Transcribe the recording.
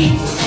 You.